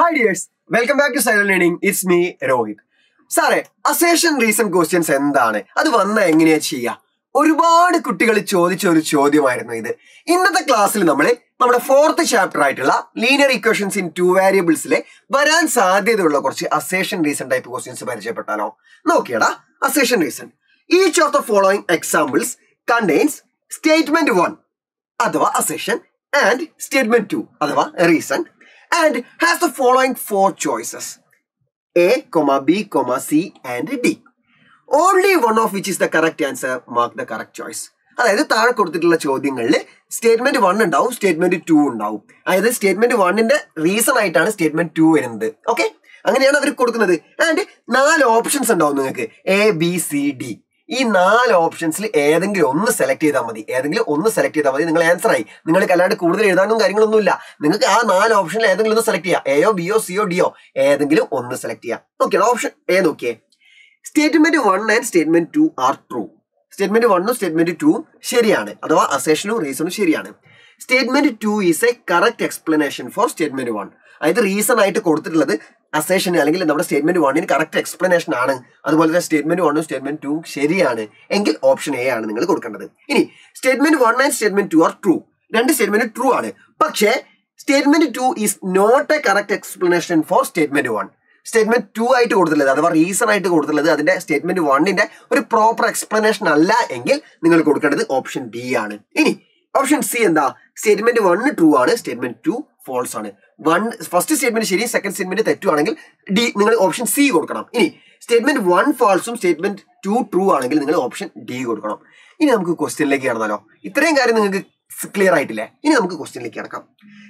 Hi dears welcome back to Xylem learning it's me Rohit സാറേ assertion reason questions എന്താണ്? അത് വന്ന എങ്ങനെയാ ചെയ്യുക ഒരുപാട് കുട്ടികൾ ചോദിച്ച ഒരു ചോദ്യമായിരുന്നു ഇത്. ഇന്നത്തെ ക്ലാസ്സിൽ നമ്മൾ നമ്മുടെ ഫോർത്ത് ചാപ്റ്റർ ആയിട്ടുള്ള ലീനിയർ ഇക്വേഷൻസ് ഇൻ ടു വേരിയബിൾസിലെ വരാൻ സാധ്യതയുള്ള കുറച്ച് അസേഷൻ റീസൺ ടൈപ്പ് ക്വസ്റ്റ്യൻസ് പരിചയപ്പെട്ടാലോ? നോക്കിയടാ assertion reason each of the following examples contains statement one അഥവാ അസേഷൻ ആൻഡ് സ്റ്റേറ്റ്മെന്റ് ടു അഥവാ reason and has the following four choices. A, B, C and D. Only one of which is the correct answer mark the correct choice അതായത് താഴെ കൊടുത്തിട്ടുള്ള ചോദ്യങ്ങളിൽ statement one ഉണ്ടാവും statement two ഉണ്ടാവും. അതായത് statement വണ്ണിന്റെ reason ആയിട്ടാണ് സ്റ്റേറ്റ്മെന്റ് ടു വരുന്നത്. ഓക്കെ അങ്ങനെയാണ് അവർ കൊടുക്കുന്നത്. ആൻഡ് നാല് ഓപ്ഷൻസ് ഉണ്ടാവും നിങ്ങൾക്ക്. എ ബി സി ഡി ഈ നാല് ഓപ്ഷൻസിൽ ഏതെങ്കിലും ഒന്ന് സെലക്ട് ചെയ്താൽ മതി. ഏതെങ്കിലും ഒന്ന് സെലക്ട് ചെയ്താൽ മതി. നിങ്ങൾ ആൻസർ ആയി. നിങ്ങൾക്ക് അല്ലാണ്ട് കൂടുതൽ എഴുതാനും കാര്യങ്ങളൊന്നുമില്ല. നിങ്ങൾക്ക് ആ നാല് ഓപ്ഷനിൽ ഏതെങ്കിലും ഒന്ന് സെലക്ട് ചെയ്യാം. എയോ ബിയോ സിയോ ഡിയോ ഏതെങ്കിലും ഒന്ന് സെലക്ട് ചെയ്യാം. നോക്കിയാണ് ഓപ്ഷൻ എ നോക്കിയേ. Statement one and statement two are true statement വണ്ണും സ്റ്റേറ്റ്മെന്റ് ടു ശരിയാണ്. അഥവാ അസേഷനും റീസണും ശരിയാണ്. Statement two is a correct explanation for statement one അതായത് റീസൺ ആയിട്ട് കൊടുത്തിട്ടുള്ളത് അസേഷന് അല്ലെങ്കിൽ നമ്മുടെ സ്റ്റേറ്റ്മെന്റ് വണ്ണിന് കറക്റ്റ് എക്സ്പ്ലനേഷൻ ആണ്. അതുപോലെ തന്നെ സ്റ്റേറ്റ്മെന്റ് വണ്ണും സ്റ്റേറ്റ്മെന്റ് ടു ശരിയാണ്. എങ്കിൽ ഓപ്ഷൻ എ ആണ് നിങ്ങൾ കൊടുക്കേണ്ടത്. ഇനി statement one and statement two are true രണ്ട് സ്റ്റേറ്റ്മെന്റ് ട്രൂ ആണ്. പക്ഷേ statement two is not a correct explanation for statement one statement two ആയിട്ട് കൊടുത്തിട്ടുള്ളത് അഥവാ റീസൺ ആയിട്ട് കൊടുത്തിട്ടുള്ളത് അതിന്റെ സ്റ്റേറ്റ്മെന്റ് വണ്ണിന്റെ ഒരു പ്രോപ്പർ എക്സ്പ്ലനേഷൻ അല്ല എങ്കിൽ നിങ്ങൾ കൊടുക്കേണ്ടത് ഓപ്ഷൻ ബി ആണ്. ഇനി ഓപ്ഷൻ സി എന്താ? സ്റ്റേറ്റ്മെന്റ് വൺ ട്രൂ ആണ് സ്റ്റേറ്റ്മെന്റ് ടു ഫോൾസ് ആണ്. വൺ ഫസ്റ്റ് സ്റ്റേറ്റ്മെന്റ് ശരി സെക്കൻഡ് സ്റ്റേറ്റ്മെന്റ് തെറ്റുവാണെങ്കിൽ ഡി നിങ്ങൾ ഓപ്ഷൻ സി കൊടുക്കണം. ഇനി സ്റ്റേറ്റ്മെന്റ് വൺ ഫാൾസും സ്റ്റേറ്റ്മെന്റ് ടു ട്രൂ ആണെങ്കിൽ നിങ്ങൾ ഓപ്ഷൻ ഡി കൊടുക്കണം. ഇനി നമുക്ക് ക്വസ്റ്റ്യനിലേക്ക് കടന്നാലോ. ഇത്രയും കാര്യം നിങ്ങൾക്ക് ക്ലിയർ ആയിട്ടില്ലേ? ഇനി നമുക്ക് ക്വസ്റ്റ്യനിലേക്ക് കിടക്കാം.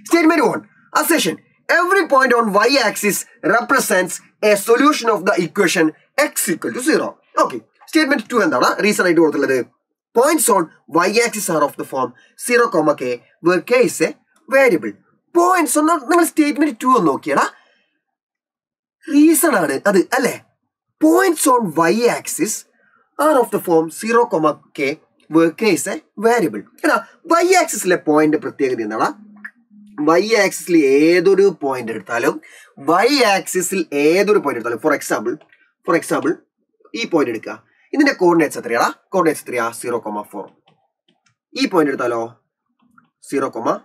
Statement one assertion every point on y axis represents a solution of the equation x equal to zero okay statement two എന്താണ്? റീസൺ ആയിട്ട് കൊടുത്തുള്ളത് y axis are of the form zero comma k where k is a variable points ഒന്ന് നിങ്ങൾ statement to ഒന്ന് നോക്കിയടാ. Reason ആണ് അത് അല്ലേ? Points on y axis are of the form zero comma k where k is a variable എടാ Y ആക്സിസിലെ point പ്രത്യേകത എന്താണ് വൈ ആക്സിസിൽ ഏതൊരു പോയിന്റ് എടുത്താലും വൈ ആക്സിസിൽ ഏതൊരു പോയിന്റ് എടുത്താലും ഫോർ എക്സാമ്പിൾ ഫോർ എക്സാമ്പിൾ ഈ പോയിന്റ് എടുക്കുക. ഇതിന്റെ കോർഡിനേറ്റ്സ് എത്രയാടാ? കോർഡിനേറ്റ്സ് എത്രയാ? സീറോ കൊമ ഫോർ ഈ പോയിന്റ് എടുത്താലോ? സീറോ കൊമ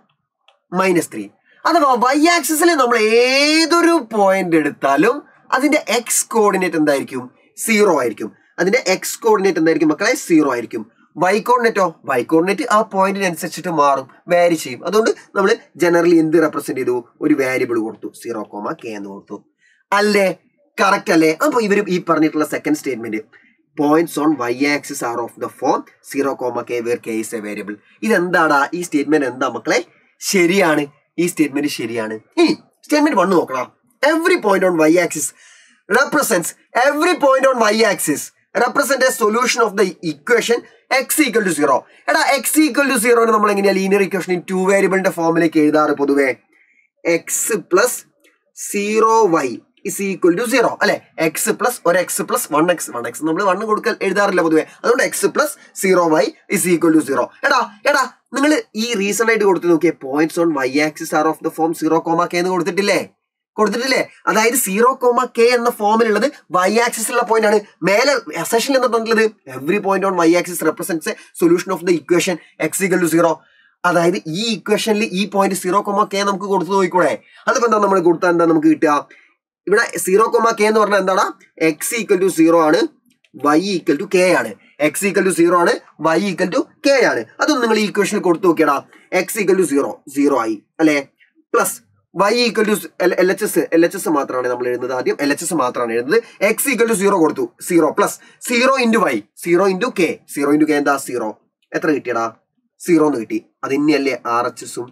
മൈനസ് ത്രീ അഥവാ വൈ ആക്സിസിൽ നമ്മൾ ഏതൊരു പോയിന്റ് എടുത്താലും അതിന്റെ എക്സ് കോർഡിനേറ്റ് എന്തായിരിക്കും? സീറോ ആയിരിക്കും. അതിന്റെ എക്സ് കോർഡിനേറ്റ് എന്തായിരിക്കും മക്കളെ? സീറോ ആയിരിക്കും. വൈ കോർഡിനേറ്റോ വൈ കോർഡിനേറ്റ് ആ പോയിന്റിനനുസരിച്ചിട്ട് മാറും. വാരി ചെയ്യും. അതുകൊണ്ട് നമ്മൾ ജനറലി എന്ത് റെപ്രസെന്റ് ചെയ്തു? ഒരു വേരിയബിൾ കൊടുത്തു. സീറോ കോമ കെ എന്ന് കൊടുത്തു. അല്ലേ? കറക്റ്റ് അല്ലേ? അപ്പൊ ഇവർ ഈ പറഞ്ഞിട്ടുള്ള second statement points on y axis are of the form zero comma k where k is a variable ഇതെന്താടാ? ഈ സ്റ്റേറ്റ്മെന്റ് എന്താ മക്കളെ? ശരിയാണ്. ഈ സ്റ്റേറ്റ്മെന്റ് ശരിയാണ്. ഇനി സ്റ്റേറ്റ്മെന്റ് വണ്ണ് നോക്കണം. Every point on y axis every point on y axis represent a solution of the equation x equal to zero എടാ എക്സ് ഈക്വൽ ടു സീറോന് നമ്മൾ എങ്ങനെയാ ലീനിയർ ഇക്വേഷൻ ഇൻ ടു വേരിയബിളിന്റെ ഫോമിലേക്ക് എഴുതാറ് പൊതുവെ? X plus zero y is equal to zero അല്ലെ? X plus ഒരു x plus one x one x നമ്മൾ വണ് കൊടുക്കൽ എഴുതാറില്ല പൊതുവെ. അതുകൊണ്ട് x plus zero y is equal to zero എടാ എടാ നിങ്ങൾ ഈ റീസൺ ആയിട്ട് കൊടുത്തു നോക്കിയ. Points on y axis are of the form zero comma k എന്ന് കൊടുത്തിട്ടില്ലേ? കൊടുത്തിട്ടില്ലേ? അതായത് സീറോ കോമ കെ എന്ന ഫോമിലുള്ളത് വൈ ആക്സിസിലുള്ള പോയിന്റ് ആണ്. മേലെ അസഷൻ എന്താ തന്നിട്ടുള്ളത് every point on y axis represents solution of the equation x equal to zero അതായത് ഈ ഇക്വേഷനിൽ ഈ പോയിന്റ് സീറോ കോമ കെ നമുക്ക് കൊടുത്തു നോക്കിക്കൂടെ? അതിപ്പോ എന്താ നമ്മൾ കൊടുത്താൽ എന്താ നമുക്ക് കിട്ടുക? ഇവിടെ സീറോ കോമ കെ എന്ന് പറഞ്ഞാൽ എന്താണ് എക്സ് ഈക്വൽ ടു സീറോ ആണ് വൈ ഈക്വൽ ടു കെ ആണ്. എക്സ് ഈക്വൽ ടു സീറോ ആണ് വൈ ഈക്വൽ ടു കെ ആണ്. അതൊന്നും നിങ്ങൾ ഈ ഇക്വേഷനിൽ കൊടുത്തു നോക്കിയടാ. X equal to zero zero ആയി അല്ലെ? Plus y equal to L H S L H S മാത്രമാണ് നമ്മൾ എഴുതുന്നത് ആദ്യം. എൽ എച്ച് എസ് മാത്രമാണ് എഴുതുന്നത്. എക്സ് ഈക്വൽ ടു സീറോ കൊടുത്തു zero plus zero into y zero into k zero into k എന്താ? സീറോ എത്ര കിട്ടിയടാ? സീറോ എന്ന് കിട്ടി. അത് തന്നെയല്ലേ ആർ എച്ച് എസും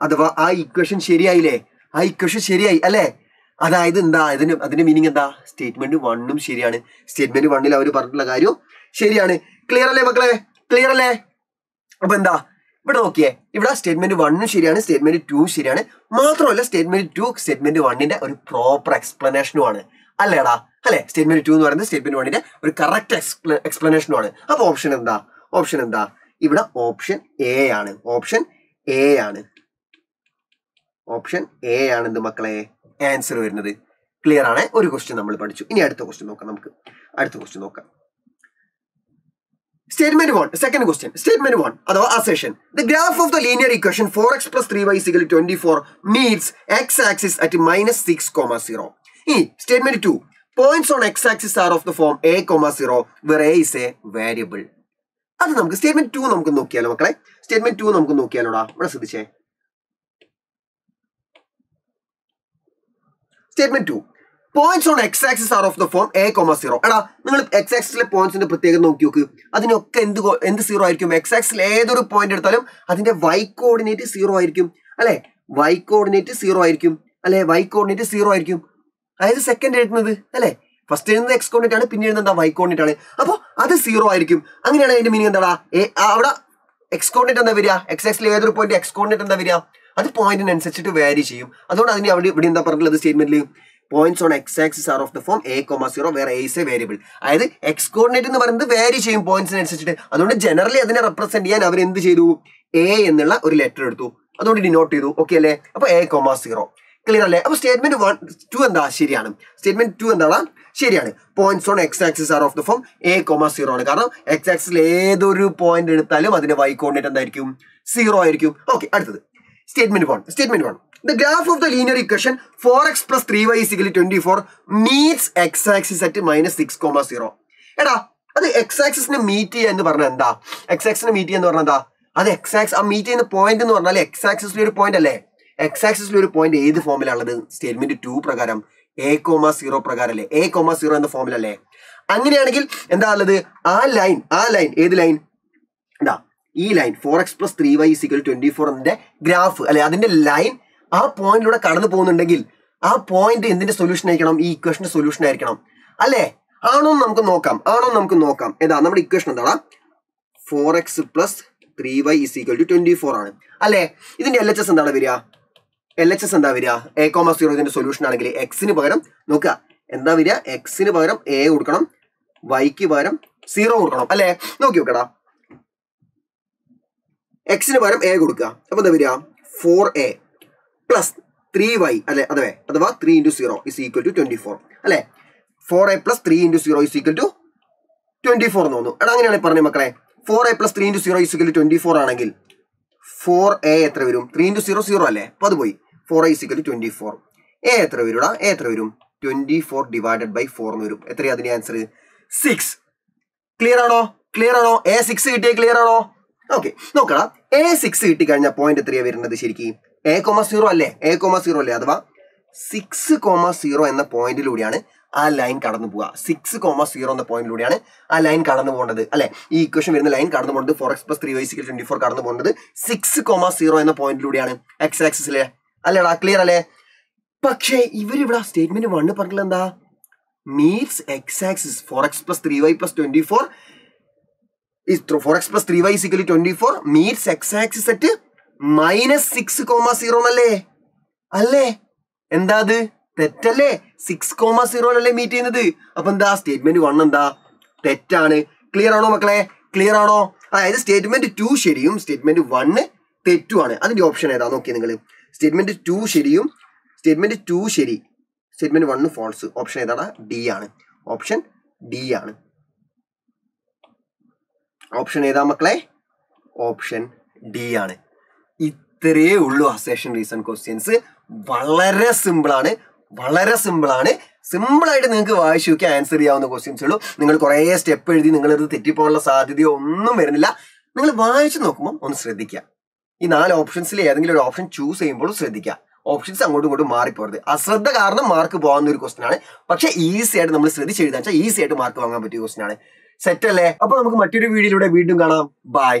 അഥവാ ആ ഇക്വേഷൻ ശരിയായില്ലേ? ആ ഇക്വേഷൻ ശരിയായി അല്ലേ? അതായത് എന്താ? ഇതിന് അതിന്റെ മീനിങ് എന്താ? സ്റ്റേറ്റ്മെന്റ് വണ്ണും ശരിയാണ്. സ്റ്റേറ്റ്മെന്റ് വണ്ണിൽ അവർ പറഞ്ഞിട്ടുള്ള കാര്യം ശരിയാണ്. ക്ലിയർ അല്ലേ മക്കളെ? ക്ലിയർ അല്ലേ? അപ്പൊ എന്താ? ഇവിടെ നോക്കിയേ. ഇവിടെ സ്റ്റേറ്റ്മെന്റ് വണ്ണും ശരിയാണ് സ്റ്റേറ്റ്മെന്റ് ടൂ ശരിയാണ്. മാത്രമല്ല സ്റ്റേറ്റ്മെന്റ് ടു സ്റ്റേറ്റ്മെന്റ് വണ്ണിന്റെ ഒരു പ്രോപ്പർ എക്സ്പ്ലനേഷനും ആണ്. അല്ലേടാ? അല്ലെ? സ്റ്റേറ്റ്മെന്റ് ടു എന്ന് പറയുന്നത് സ്റ്റേറ്റ്മെന്റ് വണ്ണിന്റെ ഒരു കറക്റ്റ് എക്സ്പ്ലനേഷനും ആണ്. അപ്പൊ ഓപ്ഷൻ എന്താ? ഓപ്ഷൻ എന്താ? ഇവിടെ ഓപ്ഷൻ എ ആണ്. ഓപ്ഷൻ എ ആണ്. ഓപ്ഷൻ എ ആണ് എന്ത് മക്കളെ? ആൻസർ വരുന്നത്. ക്ലിയർ ആണ്? ഒരു ക്വസ്റ്റ്യൻ നമ്മൾ പഠിച്ചു. ഇനി അടുത്ത ക്വസ്റ്റ്യൻ നോക്കാം നമുക്ക്. അടുത്ത ക്വസ്റ്റ്യൻ നോക്കാം. Statement one second question statement one അഥവാ assertion the graph of the linear equation four x plus three y is equal twenty four meets x axis at minus six comma zero ഇനി statement two points on x axis are of the form a comma zero where a is a variable അത് നമുക്ക് statement two നമുക്ക് നോക്കിയാലോ മക്കളെ? Statement two നമുക്ക് നോക്കിയാലോടാ. ഇവിടെ ശ്രദ്ധിച്ചേ. Statement two points on x axis are of the form a comma zero എടാ നിങ്ങൾ എക്സ് ആക്സിലെ പോയിന്റ്സിന്റെ പ്രത്യേകത നോക്കി നോക്ക്. അതിനൊക്കെ എന്ത് എന്ത് സീറോ ആയിരിക്കും? എക്സ് ആക്സിൽ ഏതൊരു പോയിന്റ് എടുത്താലും അതിന്റെ വൈ കോർഡിനേറ്റ് സീറോ ആയിരിക്കും. അല്ലെ? വൈ കോർഡിനേറ്റ് സീറോ ആയിരിക്കും. അല്ലെ? വൈ കോർഡിനേറ്റ് സീറോ ആയിരിക്കും. അതായത് സെക്കൻഡ് എഴുതുന്നത് അല്ലെ? ഫസ്റ്റ് എഴുതുന്നത് എക്സ് കോർഡിനേറ്റ് ആണ് പിന്നെ എഴുതുന്നത് വൈ കോർഡിനേറ്റ് ആണ്. അപ്പോൾ അത് സീറോ ആയിരിക്കും. അങ്ങനെയാണ് അതിന്റെ മീനിങ് എന്താടാ? അവിടെ എക്സ് കോർഡിനേറ്റ് എന്താ വരിക? എക്സ് എക്സിൽ ഏതൊരു പോയിന്റ് എക്സ് കോർഡിനേറ്റ് എന്താ വരിക? അത് പോയിന്റിനനുസരിച്ചിട്ട് വാരി ചെയ്യും. അതുകൊണ്ട് അതിന് അവിടെ ഇവിടെ എന്താ പറഞ്ഞിട്ടുള്ളത് സ്റ്റേറ്റ്മെന്റിൽ points on x axis are of the form a comma zero where a a variable അതായത് എക്സ് കോർഡിനേറ്റ് എന്ന് പറയുന്നത് വാരി ചെയ്യും പോയിന്റ്സിനനുസരിച്ചിട്ട് അതുകൊണ്ട് ജനറലി അതിനെ റെപ്രസെന്റ് ചെയ്യാൻ അവർ എന്ത് ചെയ്തു? എ എന്നുള്ള ഒരു ലെറ്റർ എടുത്തു. അതുകൊണ്ട് ഡിനോട്ട് ചെയ്തു. ഓക്കെ അല്ലേ? അപ്പൊ എ കോമ സീറോ ക്ലിയർ അല്ലേ? അപ്പൊ സ്റ്റേറ്റ്മെന്റ് വൺ ടു എന്താ? ശരിയാണ്. സ്റ്റേറ്റ്മെന്റ് ടു എന്താണ്? ശരിയാണ്. Points on x axis are of the form a comma zero ആണ്. കാരണം എക്സ് ആക്സിൽ ഏതൊരു പോയിന്റ് എടുത്താലും അതിന്റെ വൈ കോർഡിനേറ്റ് എന്തായിരിക്കും? സീറോ ആയിരിക്കും. ഓക്കെ അടുത്തത്. Statement one statement one the graph of the linear equation four x plus three y is equal twenty four meets x axis at minus six comma zero എടാ അത് X ആക്സിസിനെ meet ചെയ്യുക എന്ന് പറഞ്ഞാൽ എന്താ? X ആക്സിനെ meet ചെയ്യുക എന്ന് പറഞ്ഞാൽ എന്താ? അത് എക്സ് ആക്സ് ആ മീറ്റ് ചെയ്യുന്ന പോയിന്റ് എന്ന് പറഞ്ഞാൽ എക്സ് ആക്സിസിലെ ഒരു പോയിന്റ് അല്ലേ? എക്സ് ആക്സിസിലെ ഒരു പോയിന്റ് ഏത് ഫോമിലുള്ളത് സ്റ്റേറ്റ്മെന്റ് ടു പ്രകാരം. എ കോമ സീറോ പ്രകാരം അല്ലേ? എ കോമ സീറോ എന്ന ഫോമിലല്ലേ അങ്ങനെയാണെങ്കിൽ എന്താ ഉള്ളത്? ആ ലൈൻ ആ ലൈൻ ഏത് ലൈൻ എന്താ ഈ line four x plus three y is equal twenty ഫോറിന്റെ ഗ്രാഫ് അല്ലെ അതിന്റെ ലൈൻ ആ പോയിന്റിലൂടെ കടന്നു പോകുന്നുണ്ടെങ്കിൽ ആ പോയിന്റ് എന്തിന്റെ സൊല്യൂഷൻ ആയിരിക്കണം? ഈ ഇക്വേഷന്റെ സൊല്യൂഷൻ ആയിരിക്കണം. അല്ലേ ആണോ നമുക്ക് നോക്കാം. ആണോ നമുക്ക് നോക്കാം. ഏതാ നമ്മുടെ ഇക്വേഷൻ എന്താണ്? Four x plus three y is equal to twenty four ആണ്. അല്ലേ ഇതിന്റെ എൽ എച്ച് എസ് എന്താണ് വരിക? എൽ എച്ച് എസ് എന്താ വരിക? എ കോമ സീറോ ഇതിന്റെ സൊല്യൂഷൻ ആണെങ്കിൽ എക്സിന് പകരം നോക്കുക. എന്താ വരിക? എക്സിന് പകരം എ കൊടുക്കണം. വൈക്ക് പകരം സീറോ കൊടുക്കണം. അല്ലേ നോക്കി നോക്കടാ. എക്സിന് പകരം എ കൊടുക്കുക. അപ്പോൾ എന്താ വരിക? Four a plus three y അല്ലെ? അതെ അഥവാ three into zero is equal to twenty four അല്ലെ? Four a plus three into zero is equal to twenty four എന്ന് തോന്നുന്നു. എടാ അങ്ങനെയാണ് പറഞ്ഞത് മക്കളെ. Four a plus three into zero is equal to twenty four ആണെങ്കിൽ ഫോർ എ എത്ര വരും? ത്രീ ഇന്റു സീറോ സീറോ അല്ലേ? അപ്പോൾ അത് പോയി. Four a is equal to twenty four a എത്ര വരുടാ? എ എത്ര വരും? Twenty four divided by four എന്ന് വരും. എത്രയാണ് അതിന്റെ ആൻസർ സിക്സ് ക്ലിയർ ആണോ? ക്ലിയർ ആണോ? എ സിക്സ് കിട്ടിയേ ക്ലിയർ ആണോ? ഓക്കെ നോക്കണം എ സിക്സ് കിട്ടി കഴിഞ്ഞാൽ പോയിന്റ് എത്രയാ വരുന്നത് ശരിക്ക്? എ കോമ സീറോ അല്ലേ? എ കോമ സീറോ അല്ലേ? അഥവാ സിക്സ് കോമ സീറോ എന്ന പോയിന്റിലൂടെയാണ് ആ ലൈൻ കടന്നു പോവുക. സിക്സ് കോമ സീറോ എന്ന പോയിന്റിലൂടെയാണ് ആ ലൈൻ കടന്നു പോകേണ്ടത്. അല്ലെ? ഈ ഇക്വേഷൻ വരുന്ന ലൈൻ കടന്നു പോകുന്നത് four x plus three y is equal twenty four കടന്നു പോകുന്നത് സിക്സ് കോമ സീറോ എന്ന പോയിന്റിലൂടെയാണ് എക്സ് ആക്സിസിലെ അല്ലേടാ ക്ലിയർ അല്ലേ? പക്ഷേ ഇവരിവിടെ സ്റ്റേറ്റ്മെന്റ് വണ്ണ് പറഞ്ഞിട്ടുള്ള എന്താ? Means x axis four x plus three y plus twenty four four x plus three y is equal twenty four meets x axis at minus six comma zero എന്നല്ലേ? അല്ലേ? എന്താ അത്? തെറ്റല്ലേ? സിക്സ് കോമ സീറോയിലല്ലേ മീറ്റ് ചെയ്യുന്നത്? അപ്പൊ എന്താ? Statement one എന്താ? തെറ്റാണ്. ക്ലിയർ ആണോ മക്കളെ? ക്ലിയർ ആണോ? അതായത് സ്റ്റേറ്റ്മെന്റ് ടു ശരിയും സ്റ്റേറ്റ്മെന്റ് വണ്ണ് തെറ്റുമാണ്. അതിന്റെ ഓപ്ഷൻ ഏതാ? നോക്കിയ നിങ്ങൾ സ്റ്റേറ്റ്മെന്റ് ടു ശരിയും സ്റ്റേറ്റ്മെന്റ് ടു ശരി. സ്റ്റേറ്റ്മെന്റ് വണ്ണ് ഫോൾസ് ഓപ്ഷൻ ഏതാണ് ഡി ആണ്. ഓപ്ഷൻ ഡി ആണ്. ഓപ്ഷൻ ഏതാ മക്കളെ? ഓപ്ഷൻ ഡി ആണ്. ഇത്രയേ ഉള്ളൂ അസേഷൻ റീസൺ ക്വസ്റ്റ്യൻസ് വളരെ സിമ്പിൾ ആണ്. വളരെ സിമ്പിൾ ആയിട്ട് നിങ്ങൾക്ക് വായിച്ചു നോക്കി ആൻസർ ചെയ്യാവുന്ന ക്വസ്റ്റ്യൻസ് ഉള്ളൂ. നിങ്ങൾ കുറേ സ്റ്റെപ്പ് എഴുതി നിങ്ങൾ ഇത് തെറ്റിപ്പോകാനുള്ള സാധ്യതയോ ഒന്നും വരുന്നില്ല. നിങ്ങൾ വായിച്ചു നോക്കുമ്പോൾ ഒന്ന് ശ്രദ്ധിക്കുക. ഈ നാല് ഓപ്ഷൻസിൽ ഏതെങ്കിലും ഒരു ഓപ്ഷൻ ചൂസ് ചെയ്യുമ്പോൾ ശ്രദ്ധിക്കുക. ഓപ്ഷൻസ് അങ്ങോട്ടും ഇങ്ങോട്ടും മാറിപ്പോരുത് അശ്രദ്ധ കാരണം മാർക്ക് പോകാവുന്ന ഒരു ക്വസ്റ്റൻ ആണ്. പക്ഷേ ഈസി ആയിട്ട് നമ്മൾ ശ്രദ്ധിച്ച് എഴുതാൻ വെച്ചാൽ ഈസി ആയിട്ട് മാർക്ക് വാങ്ങാൻ പറ്റിയ ക്വസ്റ്റൻ ആണ്. സെറ്റ് അല്ലേ അപ്പൊ നമുക്ക് മറ്റൊരു വീഡിയോയിലൂടെ വീണ്ടും കാണാം. ബൈ